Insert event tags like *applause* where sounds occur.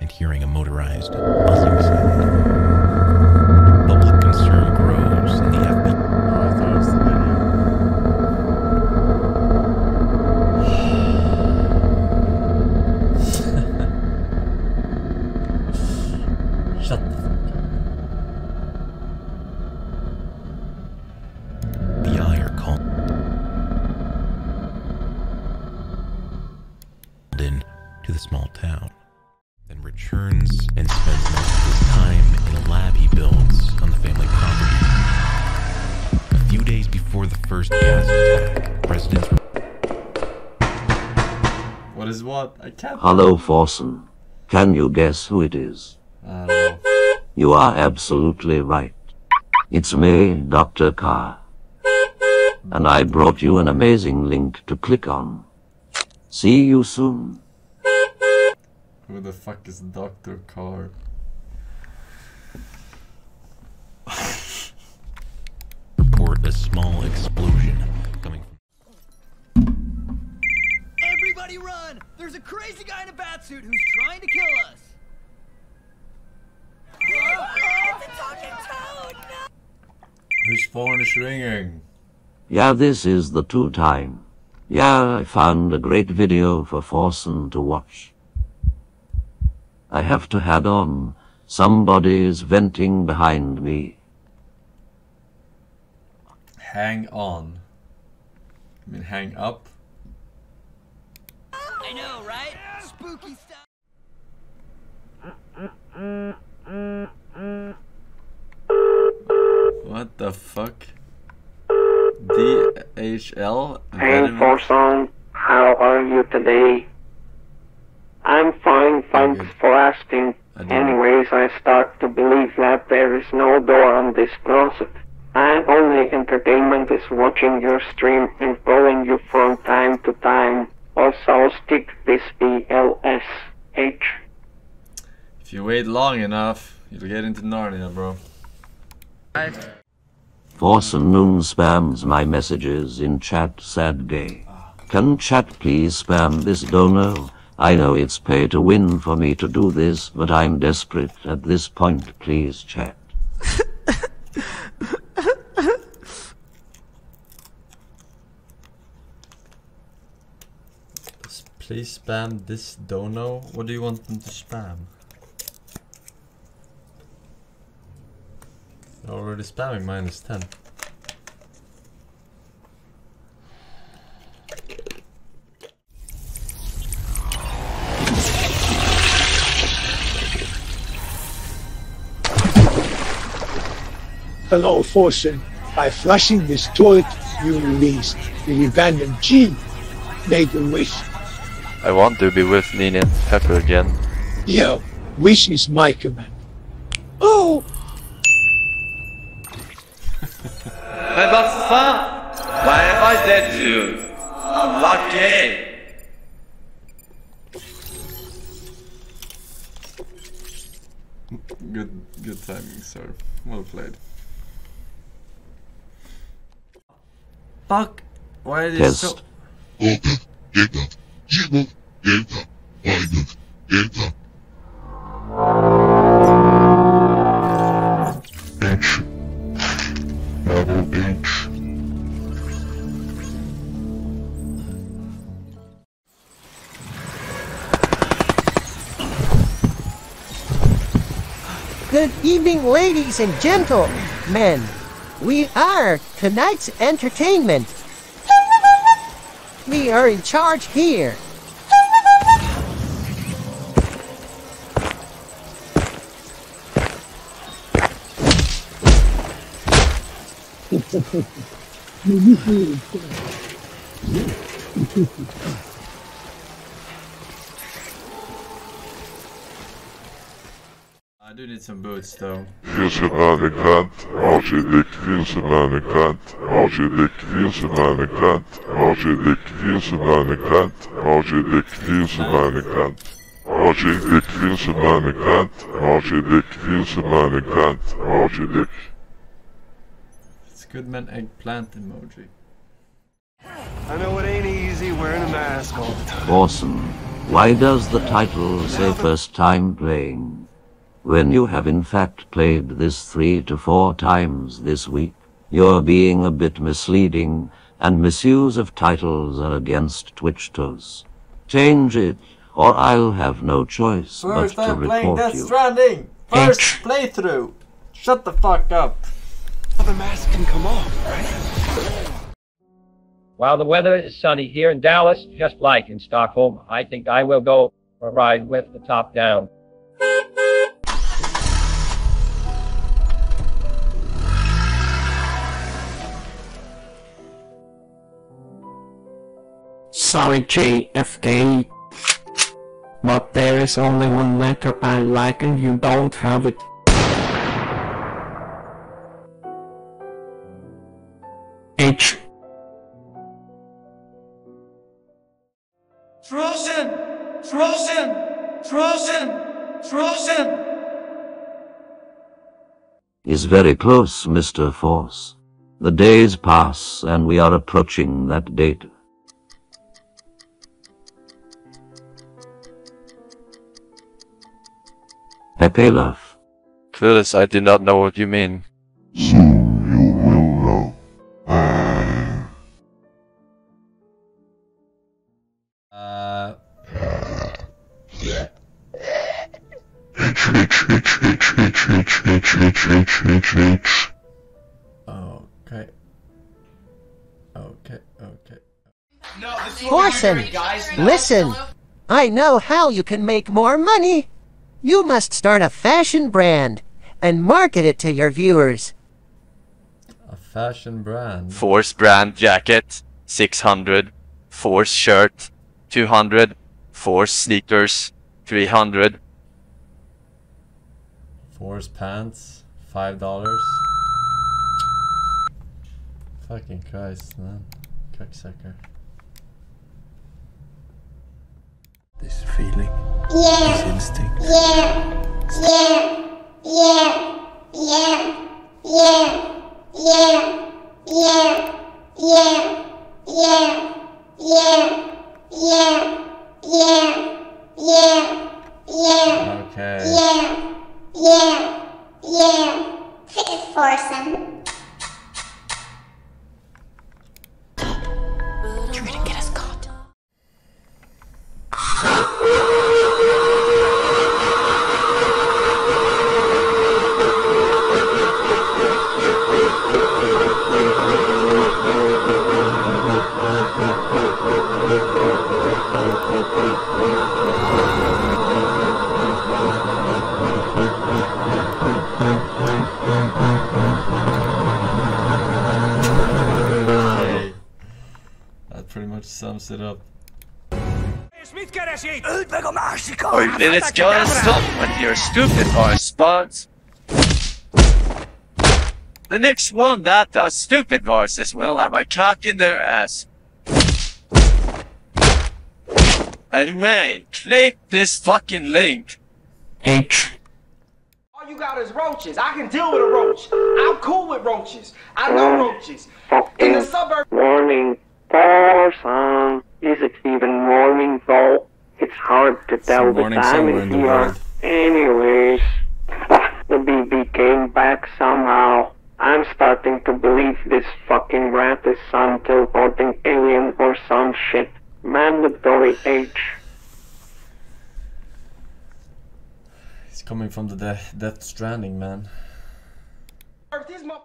and hearing a motorized buzzing sound. Shut the FBI are called in to the small town, then returns and spends most of his time in a lab he builds on the family property. A few days before the first gas attack, residents What is what? I can't. Hello, Forsen. Can you guess who it is? I don't know. You are absolutely right. It's me, Dr. Carr. And I brought you an amazing link to click on. See you soon. Who the fuck is Dr. Carr? report a small explosion coming. Everybody run! There's a crazy guy in a batsuit who's trying to kill us! Whose phone is ringing? Yeah, this is the two time. Yeah, I found a great video for Forsen to watch. I have to head on. Somebody is venting behind me. Hang on. I mean, hang up? I know, right? Spooky stuff. What the fuck? DHL? Hey, Venom? Forsen, how are you today? I'm fine, thanks for asking. I. Anyways, I start to believe that there is no door on this closet. And only entertainment is watching your stream and following you from time to time. Long enough, you'll get into Narnia, bro. Forsen Noon spams my messages in chat sad day. Can chat please spam this dono? I know it's pay to win for me to do this, but I'm desperate at this point, please chat. Please spam this dono. What do you want them to spam? Already spamming minus 10. Hello, Forsen. By flushing this toilet, you release the abandoned gene. Make a wish. I want to be with Nina and Pepper again. Yo, wish is my command. Oh! My best son! Why am I dead too? I'm lucky! Good, good timing, sir. Well played. Fuck! Why are they so... Good evening, ladies and gentlemen. We are tonight's entertainment. We are in charge here. *laughs* do need some boots though. Finns en människant, avskildigt finns en människant, avskildigt finns en människant, avskildigt finns en människant, avskildigt finns en människant. Avskildigt finns en människant, avskildigt finns en människant, avskildigt. It's good man eggplant emoji. I know it ain't easy wearing a mask all the time. Orson, why does the title say first time playing? When you have in fact played this three to four times this week, you're being a bit misleading, and misuse of titles are against Twitch toes. Change it, or I'll have no choice First but to time playing report Death you. Stranding! First playthrough! Shut the fuck up! The mask can come off, right? While the weather is sunny here in Dallas, just like in Stockholm, I think I will go for a ride with the top down. Sorry, JFK. But there is only one letter I like and you don't have it. H. Frozen! Frozen! Frozen! Frozen! is very close, Mr. Force. The days pass, and we are approaching that date. Pepe love. Phyllis, I do not know what you mean. Soon you will know. uh. Okay. Okay, okay. No, Forsen, listen. I know how you can make more money. You must start a fashion brand and market it to your viewers. A fashion brand. Force brand jacket, 600. Force shirt, 200. Force sneakers, 300. Force pants, five dollars. Fucking Christ, man. Cocksucker. This feeling, Yeah, instinct. yeah, yeah, yeah, yeah, yeah, yeah, yeah, yeah, yeah, yeah, yeah, yeah, yeah, yeah, Okay. yeah, yeah, yeah. Fit is forcing. You're gonna get much sums it up. Oj, let's go stop when your stupid horse spawns. The next one that does stupid horses will have a cock in their ass. Anyway, click this fucking link. H. All you got is roaches. I can deal with a roach. I'm cool with roaches. I know roaches. In the suburbs. Morning. Orson. Is it even morning though? It's hard to tell the time somewhere in in the here. world. Anyways, *laughs* the BB came back somehow. I'm starting to believe this fucking rat is some teleporting alien or some shit. Mandatory age. He's coming from the de- Death Stranding, man. These mo-